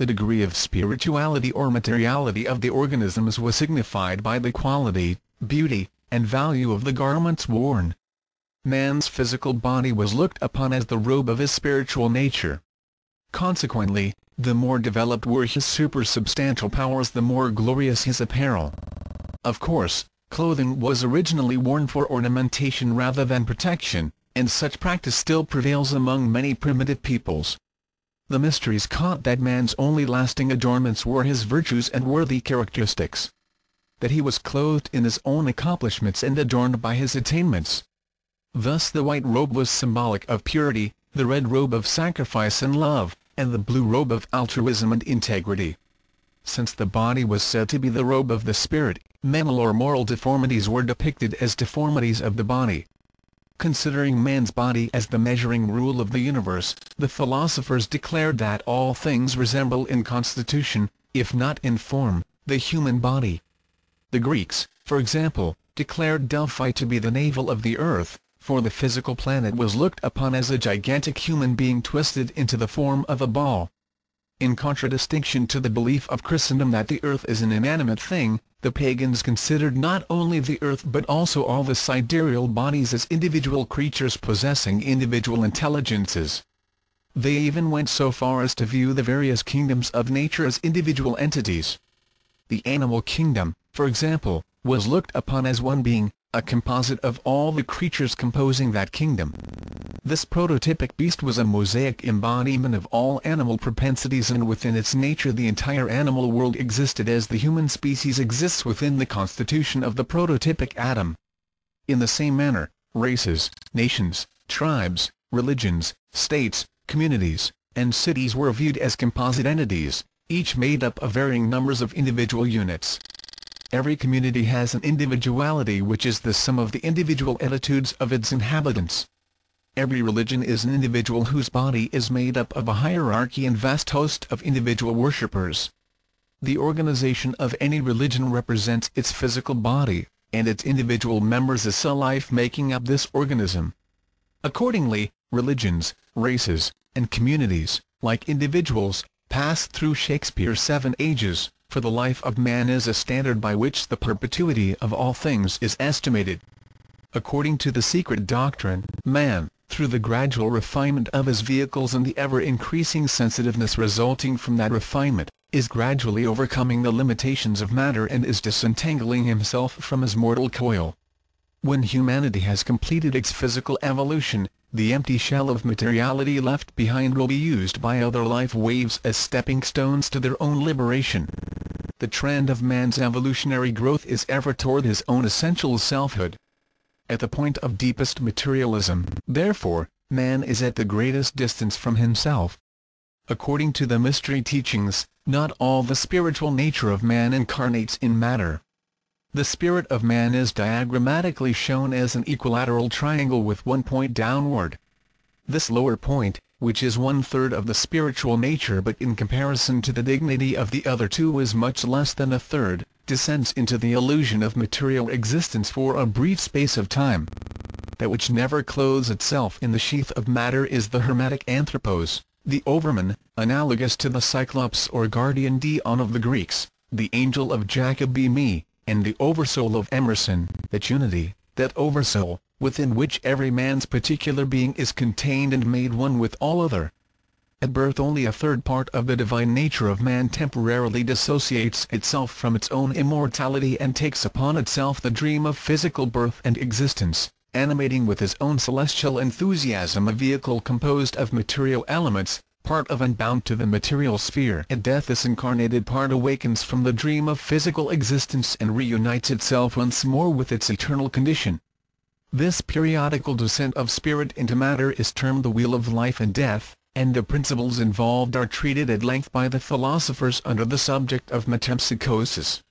the degree of spirituality or materiality of the organisms was signified by the quality, beauty, and value of the garments worn. Man's physical body was looked upon as the robe of his spiritual nature. Consequently, the more developed were his supersubstantial powers the more glorious his apparel. Of course, clothing was originally worn for ornamentation rather than protection, and such practice still prevails among many primitive peoples. The mysteries caught that man's only lasting adornments were his virtues and worthy characteristics. That he was clothed in his own accomplishments and adorned by his attainments. Thus the white robe was symbolic of purity, the red robe of sacrifice and love, and the blue robe of altruism and integrity. Since the body was said to be the robe of the spirit, mental or moral deformities were depicted as deformities of the body. Considering man's body as the measuring rule of the universe, the philosophers declared that all things resemble in constitution, if not in form, the human body. The Greeks, for example, declared Delphi to be the navel of the earth, for the physical planet was looked upon as a gigantic human being twisted into the form of a ball. In contradistinction to the belief of Christendom that the earth is an inanimate thing, the pagans considered not only the earth but also all the sidereal bodies as individual creatures possessing individual intelligences. They even went so far as to view the various kingdoms of nature as individual entities. The animal kingdom, for example, was looked upon as one being, a composite of all the creatures composing that kingdom. This prototypic beast was a mosaic embodiment of all animal propensities and within its nature the entire animal world existed as the human species exists within the constitution of the prototypic atom. In the same manner, races, nations, tribes, religions, states, communities, and cities were viewed as composite entities, each made up of varying numbers of individual units. Every community has an individuality which is the sum of the individual attitudes of its inhabitants. Every religion is an individual whose body is made up of a hierarchy and vast host of individual worshippers. The organization of any religion represents its physical body, and its individual members as cell life making up this organism. Accordingly, religions, races, and communities, like individuals, pass through Shakespeare's seven ages, for the life of man is a standard by which the perpetuity of all things is estimated. According to the secret doctrine, man, through the gradual refinement of his vehicles and the ever-increasing sensitiveness resulting from that refinement, is gradually overcoming the limitations of matter and is disentangling himself from his mortal coil. When humanity has completed its physical evolution, the empty shell of materiality left behind will be used by other life waves as stepping stones to their own liberation. The trend of man's evolutionary growth is ever toward his own essential selfhood. At the point of deepest materialism, therefore, man is at the greatest distance from himself. According to the mystery teachings, not all the spiritual nature of man incarnates in matter. The spirit of man is diagrammatically shown as an equilateral triangle with one point downward. This lower point, which is one-third of the spiritual nature but in comparison to the dignity of the other two is much less than a third, descends into the illusion of material existence for a brief space of time. That which never clothes itself in the sheath of matter is the hermetic anthropos, the overman, analogous to the cyclops or guardian daemon of the Greeks, the angel of Jakob Böhme, and the oversoul of Emerson, that unity, that oversoul, within which every man's particular being is contained and made one with all other. At birth only a third part of the divine nature of man temporarily dissociates itself from its own immortality and takes upon itself the dream of physical birth and existence, animating with his own celestial enthusiasm a vehicle composed of material elements, part of and bound to the material sphere. At death this incarnated part awakens from the dream of physical existence and reunites itself once more with its eternal condition. This periodical descent of spirit into matter is termed the wheel of life and death, and the principles involved are treated at length by the philosophers under the subject of metempsychosis.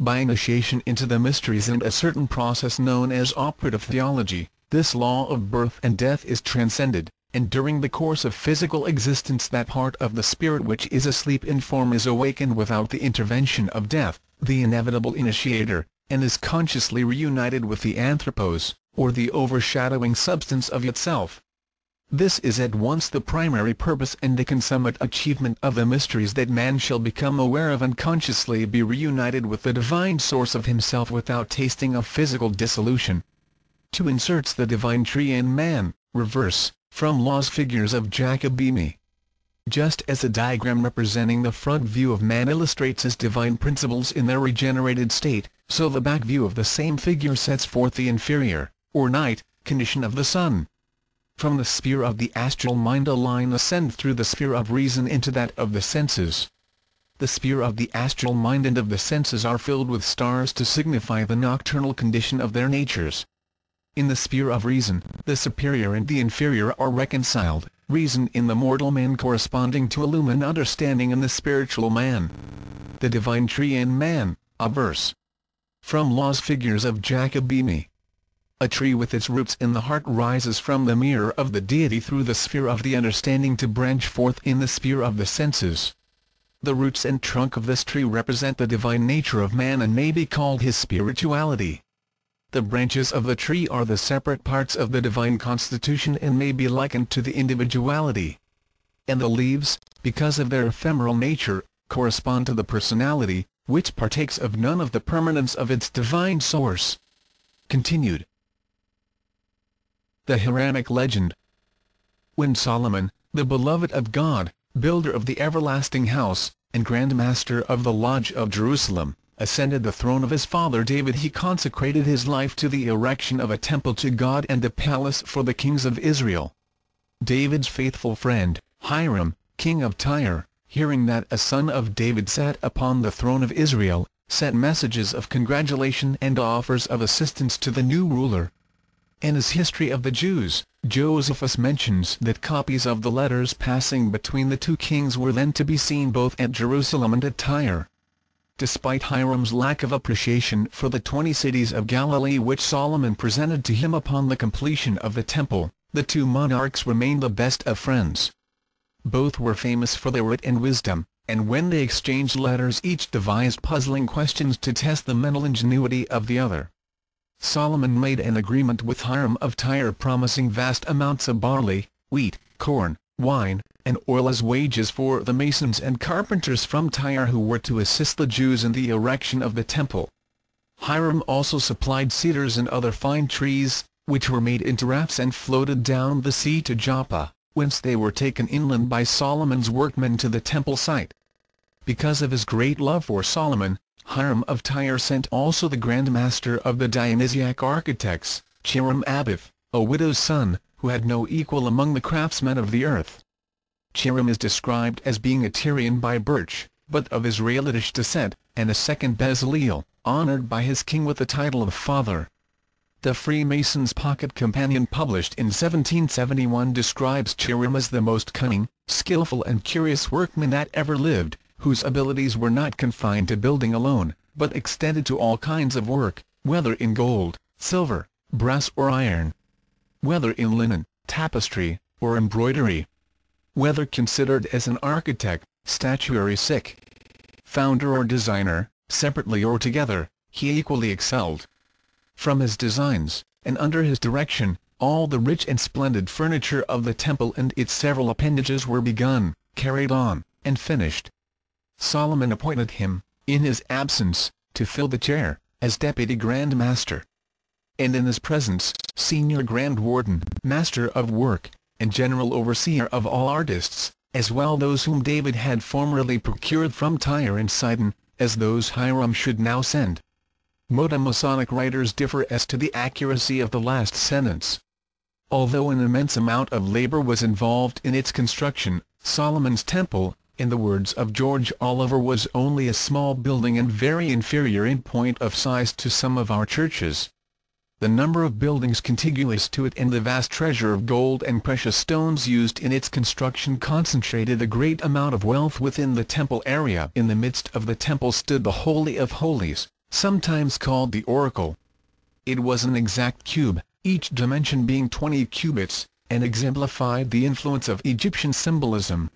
By initiation into the mysteries and a certain process known as operative theology, this law of birth and death is transcended, and during the course of physical existence that part of the spirit which is asleep in form is awakened without the intervention of death, the inevitable initiator, and is consciously reunited with the anthropos, or the overshadowing substance of itself. this is at once the primary purpose and the consummate achievement of the mysteries that man shall become aware of and consciously be reunited with the divine source of himself without tasting of physical dissolution. 2 inserts the divine tree in man, reverse, from Law's figures of Jakob Böhme. Just as a diagram representing the front view of man illustrates his divine principles in their regenerated state, so the back view of the same figure sets forth the inferior, or night, condition of the sun. From the sphere of the astral mind a line ascends through the sphere of reason into that of the senses. The sphere of the astral mind and of the senses are filled with stars to signify the nocturnal condition of their natures. In the sphere of reason, the superior and the inferior are reconciled, reason in the mortal man corresponding to illumined understanding in the spiritual man. The divine tree in man, a verse. From Law's Figures of Jakob Böhme. A tree with its roots in the heart rises from the mirror of the deity through the sphere of the understanding to branch forth in the sphere of the senses. The roots and trunk of this tree represent the divine nature of man and may be called his spirituality. The branches of the tree are the separate parts of the divine constitution and may be likened to the individuality. And the leaves, because of their ephemeral nature, correspond to the personality, which partakes of none of the permanence of its divine source. Continued. The Hiramic Legend When Solomon, the beloved of God, builder of the everlasting house, and Grand Master of the Lodge of Jerusalem, ascended the throne of his father David he consecrated his life to the erection of a temple to God and a palace for the kings of Israel. David's faithful friend, Hiram, king of Tyre, hearing that a son of David sat upon the throne of Israel, sent messages of congratulation and offers of assistance to the new ruler. In his History of the Jews, Josephus mentions that copies of the letters passing between the two kings were then to be seen both at Jerusalem and at Tyre despite Hiram's lack of appreciation for the twenty cities of Galilee which Solomon presented to him upon the completion of the temple, the two monarchs remained the best of friends. Both were famous for their wit and wisdom, and when they exchanged letters each devised puzzling questions to test the mental ingenuity of the other. Solomon made an agreement with Hiram of Tyre promising vast amounts of barley, wheat, corn, wine, and oil as wages for the masons and carpenters from Tyre who were to assist the Jews in the erection of the temple. Hiram also supplied cedars and other fine trees, which were made into rafts and floated down the sea to Joppa, whence they were taken inland by Solomon's workmen to the temple site. Because of his great love for Solomon, Hiram of Tyre sent also the Grand Master of the Dionysiac architects, Chiram Abiff, a widow's son, who had no equal among the craftsmen of the earth. Chiram is described as being a Tyrian by birch, but of Israelitish descent, and a second Bezaleel, honored by his king with the title of father. The Freemason's Pocket Companion published in 1771 describes Chiram as the most cunning, skillful and curious workman that ever lived, whose abilities were not confined to building alone, but extended to all kinds of work, whether in gold, silver, brass or iron, whether in linen, tapestry, or embroidery whether considered as an architect, statuary sick, founder or designer, separately or together, he equally excelled. From his designs, and under his direction, all the rich and splendid furniture of the temple and its several appendages were begun, carried on, and finished. Solomon appointed him, in his absence, to fill the chair, as Deputy Grand Master. And in his presence, Senior Grand Warden, Master of Work, and general overseer of all artists, as well those whom David had formerly procured from Tyre and Sidon, as those Hiram should now send. Modern Masonic writers differ as to the accuracy of the last sentence. Although an immense amount of labor was involved in its construction, Solomon's Temple, in the words of George Oliver was only a small building and very inferior in point of size to some of our churches the number of buildings contiguous to it and the vast treasure of gold and precious stones used in its construction concentrated a great amount of wealth within the temple area. In the midst of the temple stood the Holy of Holies, sometimes called the Oracle. It was an exact cube, each dimension being 20 cubits, and exemplified the influence of Egyptian symbolism.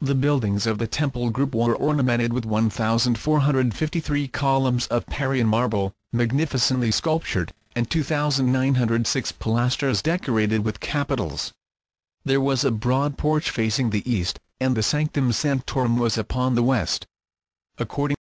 The buildings of the temple group were ornamented with 1,453 columns of Parian marble, magnificently sculptured, and 2,906 pilasters decorated with capitals. There was a broad porch facing the east, and the Sanctum Sanctorum was upon the west. According